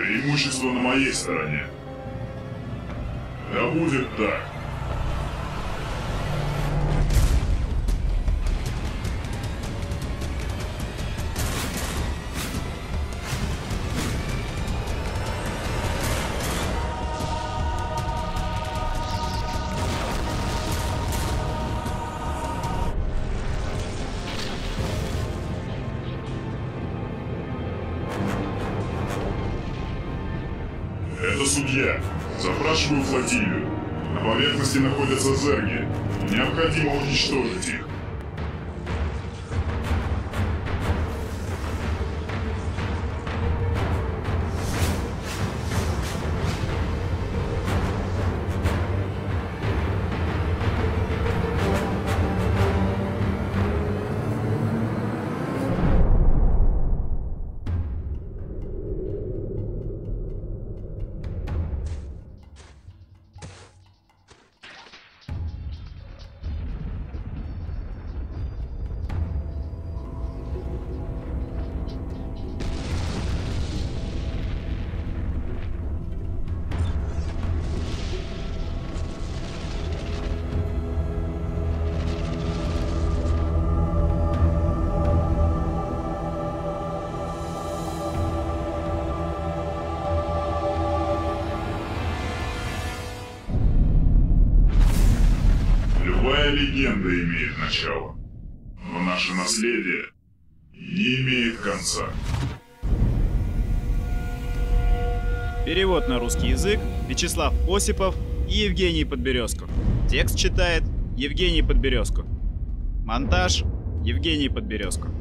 Преимущество на моей стороне. Да будет так. Это судья. Запрашиваю флотилию. На поверхности находятся зерги. Необходимо уничтожить их. Легенда имеет начало. Но наше наследие не имеет конца. Перевод на русский язык Вячеслав Осипов и Евгений Подберезков. Текст читает Евгений Подберезков. Монтаж Евгений Подберезков.